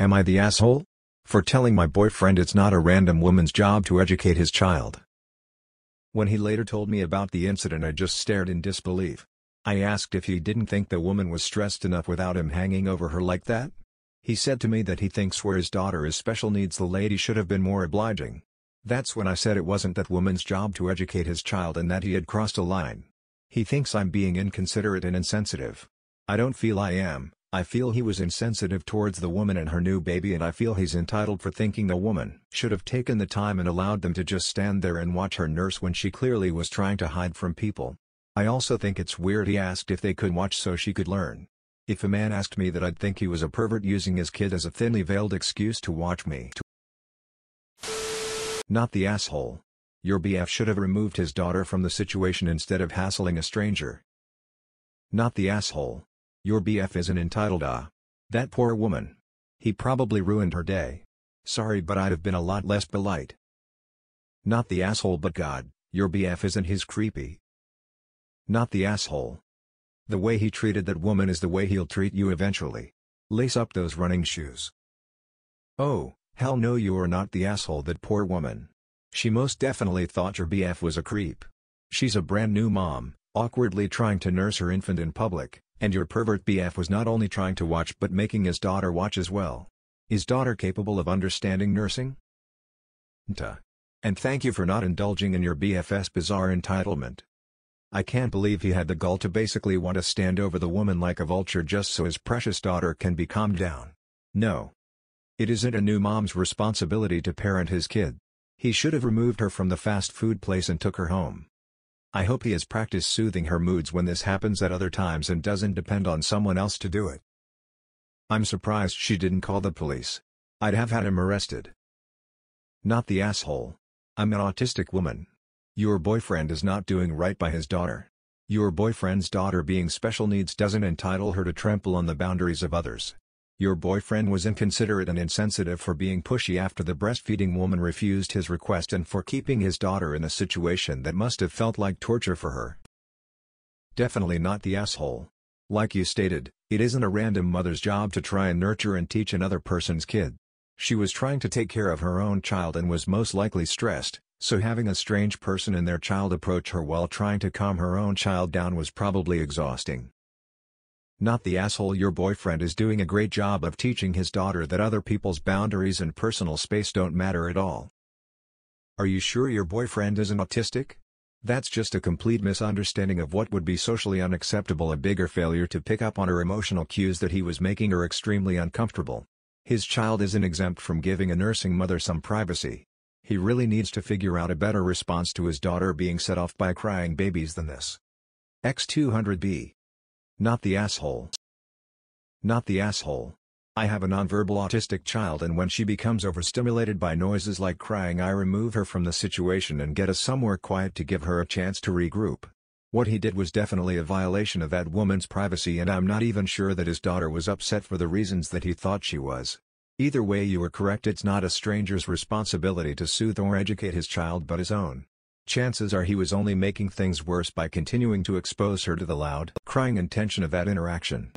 Am I the asshole? For telling my boyfriend it's not a random woman's job to educate his child. When he later told me about the incident I just stared in disbelief. I asked if he didn't think the woman was stressed enough without him hanging over her like that. He said to me that he thinks where his daughter is special needs the lady should have been more obliging. That's when I said it wasn't that woman's job to educate his child and that he had crossed a line. He thinks I'm being inconsiderate and insensitive. I don't feel I am, I feel he was insensitive towards the woman and her new baby and I feel he's entitled for thinking the woman should have taken the time and allowed them to just stand there and watch her nurse when she clearly was trying to hide from people. I also think it's weird he asked if they could watch so she could learn. If a man asked me that I'd think he was a pervert using his kid as a thinly veiled excuse to watch me. Not the asshole. Your BF should have removed his daughter from the situation instead of hassling a stranger. Not the asshole. Your BF isn't entitled ah. That poor woman. He probably ruined her day. Sorry but I'd have been a lot less polite. Not the asshole but God, your BF isn't his creepy. Not the asshole. The way he treated that woman is the way he'll treat you eventually. Lace up those running shoes. Oh, hell no you are not the asshole that poor woman. She most definitely thought your BF was a creep. She's a brand new mom, awkwardly trying to nurse her infant in public, and your pervert BF was not only trying to watch but making his daughter watch as well. Is daughter capable of understanding nursing? And thank you for not indulging in your BF's bizarre entitlement. I can't believe he had the gall to basically want to stand over the woman like a vulture just so his precious daughter can be calmed down. No. It isn't a new mom's responsibility to parent his kid. He should have removed her from the fast food place and took her home. I hope he has practiced soothing her moods when this happens at other times and doesn't depend on someone else to do it. I'm surprised she didn't call the police. I'd have had him arrested. Not the asshole. I'm an autistic woman. Your boyfriend is not doing right by his daughter. Your boyfriend's daughter being special needs doesn't entitle her to trample on the boundaries of others. Your boyfriend was inconsiderate and insensitive for being pushy after the breastfeeding woman refused his request and for keeping his daughter in a situation that must have felt like torture for her. Definitely not the asshole. Like you stated, it isn't a random mother's job to try and nurture and teach another person's kid. She was trying to take care of her own child and was most likely stressed, so having a strange person and their child approach her while trying to calm her own child down was probably exhausting. Not the asshole your boyfriend is doing a great job of teaching his daughter that other people's boundaries and personal space don't matter at all. Are you sure your boyfriend isn't autistic? That's just a complete misunderstanding of what would be socially unacceptable a bigger failure to pick up on her emotional cues that he was making her extremely uncomfortable. His child isn't exempt from giving a nursing mother some privacy. He really needs to figure out a better response to his daughter being set off by crying babies than this. X200B not the asshole. Not the asshole. I have a nonverbal autistic child and when she becomes overstimulated by noises like crying I remove her from the situation and get us somewhere quiet to give her a chance to regroup. What he did was definitely a violation of that woman's privacy and I'm not even sure that his daughter was upset for the reasons that he thought she was. Either way you are correct it's not a stranger's responsibility to soothe or educate his child but his own. Chances are he was only making things worse by continuing to expose her to the loud, crying intention of that interaction.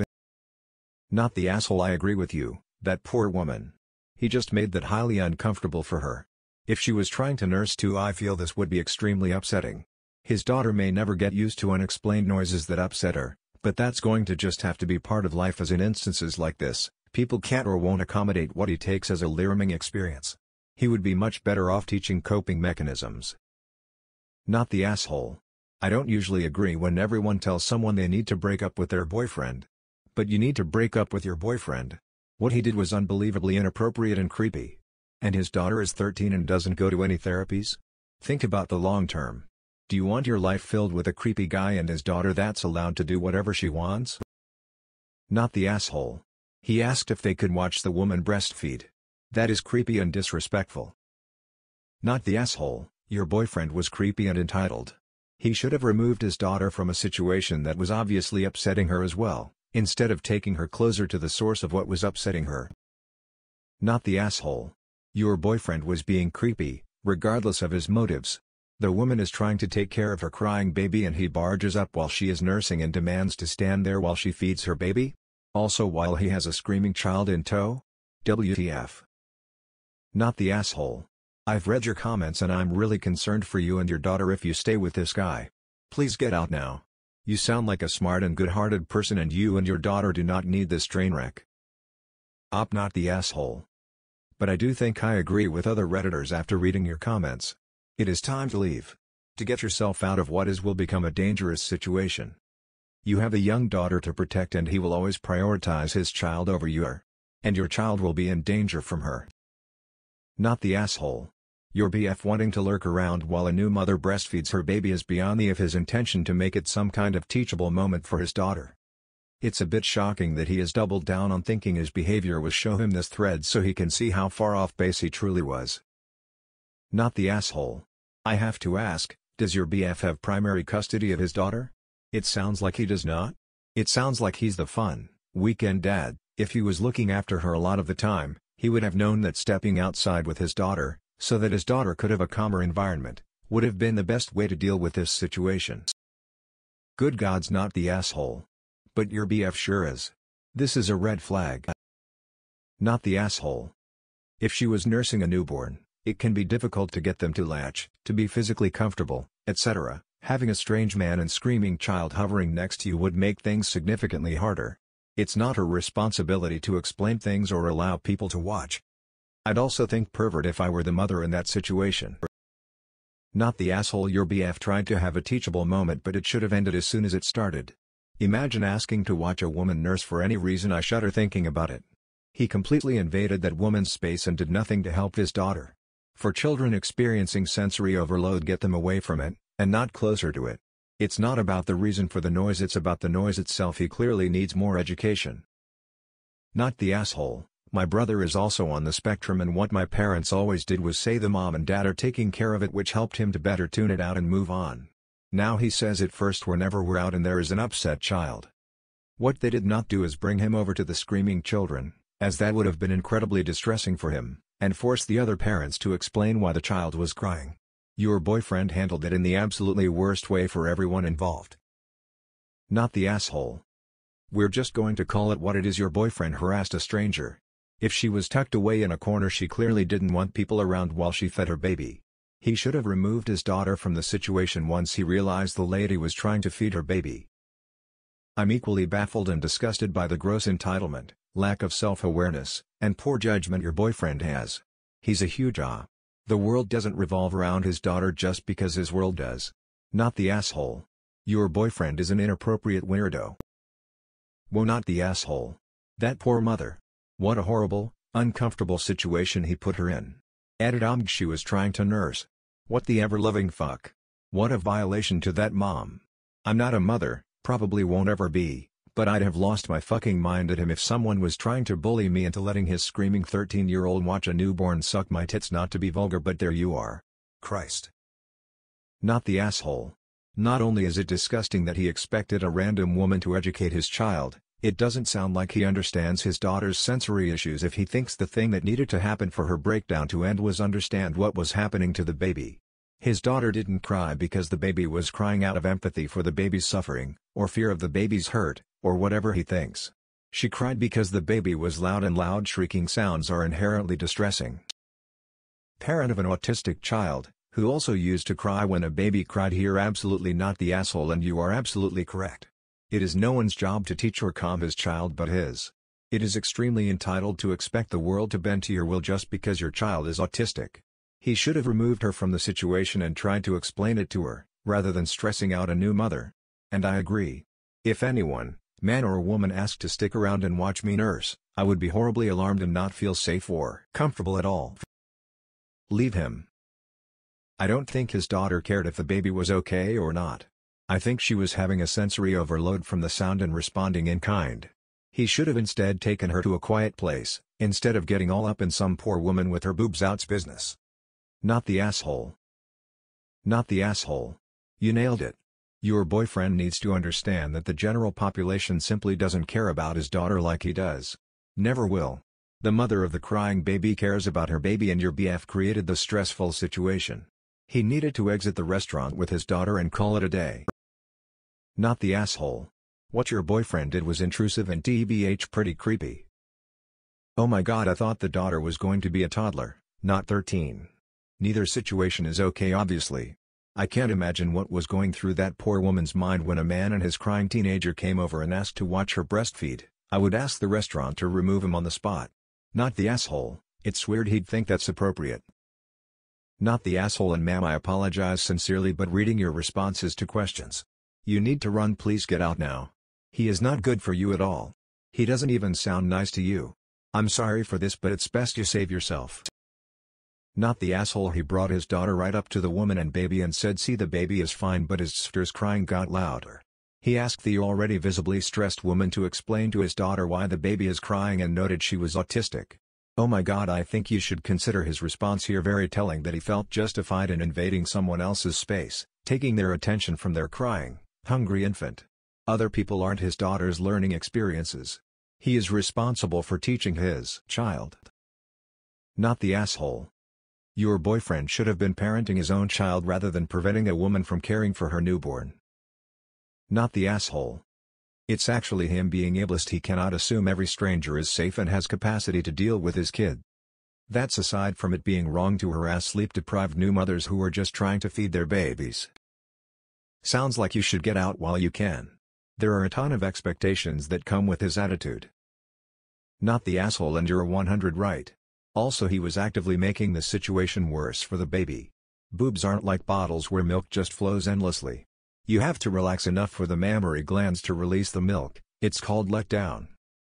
Not the asshole I agree with you, that poor woman. He just made that highly uncomfortable for her. If she was trying to nurse too I feel this would be extremely upsetting. His daughter may never get used to unexplained noises that upset her, but that's going to just have to be part of life as in instances like this, people can't or won't accommodate what he takes as a learning experience. He would be much better off teaching coping mechanisms, not the asshole. I don't usually agree when everyone tells someone they need to break up with their boyfriend. But you need to break up with your boyfriend. What he did was unbelievably inappropriate and creepy. And his daughter is 13 and doesn't go to any therapies? Think about the long term. Do you want your life filled with a creepy guy and his daughter that's allowed to do whatever she wants? Not the asshole. He asked if they could watch the woman breastfeed. That is creepy and disrespectful. Not the asshole. Your boyfriend was creepy and entitled. He should have removed his daughter from a situation that was obviously upsetting her as well, instead of taking her closer to the source of what was upsetting her. Not the asshole. Your boyfriend was being creepy, regardless of his motives. The woman is trying to take care of her crying baby and he barges up while she is nursing and demands to stand there while she feeds her baby? Also while he has a screaming child in tow? WTF. Not the asshole. I've read your comments and I'm really concerned for you and your daughter if you stay with this guy. Please get out now. You sound like a smart and good-hearted person and you and your daughter do not need this train wreck. Op not the asshole. But I do think I agree with other redditors after reading your comments. It is time to leave. To get yourself out of what is will become a dangerous situation. You have a young daughter to protect and he will always prioritize his child over your. And your child will be in danger from her. Not the asshole. Your BF wanting to lurk around while a new mother breastfeeds her baby is beyond the of his intention to make it some kind of teachable moment for his daughter. It's a bit shocking that he has doubled down on thinking his behavior was show him this thread so he can see how far off base he truly was. Not the asshole. I have to ask, does your BF have primary custody of his daughter? It sounds like he does not. It sounds like he's the fun, weekend dad, if he was looking after her a lot of the time, he would have known that stepping outside with his daughter, so that his daughter could have a calmer environment, would have been the best way to deal with this situation. Good God's not the asshole. But your BF sure is. This is a red flag. Not the asshole. If she was nursing a newborn, it can be difficult to get them to latch, to be physically comfortable, etc. Having a strange man and screaming child hovering next to you would make things significantly harder. It's not her responsibility to explain things or allow people to watch. I'd also think pervert if I were the mother in that situation. Not the asshole your BF tried to have a teachable moment but it should have ended as soon as it started. Imagine asking to watch a woman nurse for any reason I shudder thinking about it. He completely invaded that woman's space and did nothing to help his daughter. For children experiencing sensory overload get them away from it, and not closer to it. It's not about the reason for the noise it's about the noise itself he clearly needs more education. Not the asshole. My brother is also on the spectrum and what my parents always did was say the mom and dad are taking care of it which helped him to better tune it out and move on. Now he says it first whenever we're out and there is an upset child. What they did not do is bring him over to the screaming children, as that would have been incredibly distressing for him, and force the other parents to explain why the child was crying. Your boyfriend handled it in the absolutely worst way for everyone involved. Not the asshole. We're just going to call it what it is your boyfriend harassed a stranger, if she was tucked away in a corner she clearly didn't want people around while she fed her baby. He should have removed his daughter from the situation once he realized the lady was trying to feed her baby. I'm equally baffled and disgusted by the gross entitlement, lack of self-awareness, and poor judgment your boyfriend has. He's a huge ah. The world doesn't revolve around his daughter just because his world does. Not the asshole. Your boyfriend is an inappropriate weirdo. Whoa not the asshole. That poor mother. What a horrible, uncomfortable situation he put her in. Added Omg she was trying to nurse. What the ever-loving fuck. What a violation to that mom. I'm not a mother, probably won't ever be, but I'd have lost my fucking mind at him if someone was trying to bully me into letting his screaming 13-year-old watch a newborn suck my tits not to be vulgar but there you are. Christ. Not the asshole. Not only is it disgusting that he expected a random woman to educate his child, it doesn't sound like he understands his daughter's sensory issues if he thinks the thing that needed to happen for her breakdown to end was understand what was happening to the baby. His daughter didn't cry because the baby was crying out of empathy for the baby's suffering, or fear of the baby's hurt, or whatever he thinks. She cried because the baby was loud and loud shrieking sounds are inherently distressing. Parent of an autistic child, who also used to cry when a baby cried here absolutely not the asshole and you are absolutely correct. It is no one's job to teach or calm his child but his. It is extremely entitled to expect the world to bend to your will just because your child is autistic. He should have removed her from the situation and tried to explain it to her, rather than stressing out a new mother. And I agree. If anyone, man or woman asked to stick around and watch me nurse, I would be horribly alarmed and not feel safe or comfortable at all. Leave him. I don't think his daughter cared if the baby was okay or not. I think she was having a sensory overload from the sound and responding in kind. He should have instead taken her to a quiet place, instead of getting all up in some poor woman with her boobs out's business. Not the asshole. Not the asshole. You nailed it. Your boyfriend needs to understand that the general population simply doesn't care about his daughter like he does. Never will. The mother of the crying baby cares about her baby and your BF created the stressful situation. He needed to exit the restaurant with his daughter and call it a day. Not the asshole. What your boyfriend did was intrusive and tbh pretty creepy. Oh my god I thought the daughter was going to be a toddler, not 13. Neither situation is okay obviously. I can't imagine what was going through that poor woman's mind when a man and his crying teenager came over and asked to watch her breastfeed. I would ask the restaurant to remove him on the spot. Not the asshole, it's weird he'd think that's appropriate. Not the asshole and ma'am I apologize sincerely but reading your responses to questions. You need to run please get out now. He is not good for you at all. He doesn't even sound nice to you. I'm sorry for this but it's best you save yourself. Not the asshole he brought his daughter right up to the woman and baby and said see the baby is fine but his sister's crying got louder. He asked the already visibly stressed woman to explain to his daughter why the baby is crying and noted she was autistic. Oh my god I think you should consider his response here very telling that he felt justified in invading someone else's space, taking their attention from their crying, hungry infant. Other people aren't his daughter's learning experiences. He is responsible for teaching his child. Not the asshole. Your boyfriend should have been parenting his own child rather than preventing a woman from caring for her newborn. Not the asshole. It's actually him being ableist he cannot assume every stranger is safe and has capacity to deal with his kid. That's aside from it being wrong to harass sleep-deprived new mothers who are just trying to feed their babies. Sounds like you should get out while you can. There are a ton of expectations that come with his attitude. Not the asshole and you're 100 right. Also he was actively making the situation worse for the baby. Boobs aren't like bottles where milk just flows endlessly. You have to relax enough for the mammary glands to release the milk, it's called letdown.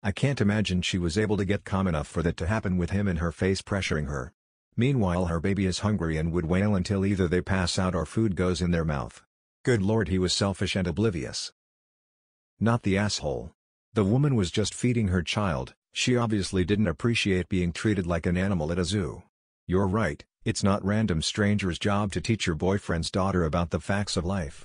I can't imagine she was able to get calm enough for that to happen with him in her face pressuring her. Meanwhile her baby is hungry and would wail until either they pass out or food goes in their mouth. Good lord he was selfish and oblivious. Not the asshole. The woman was just feeding her child, she obviously didn't appreciate being treated like an animal at a zoo. You're right, it's not random stranger's job to teach your boyfriend's daughter about the facts of life.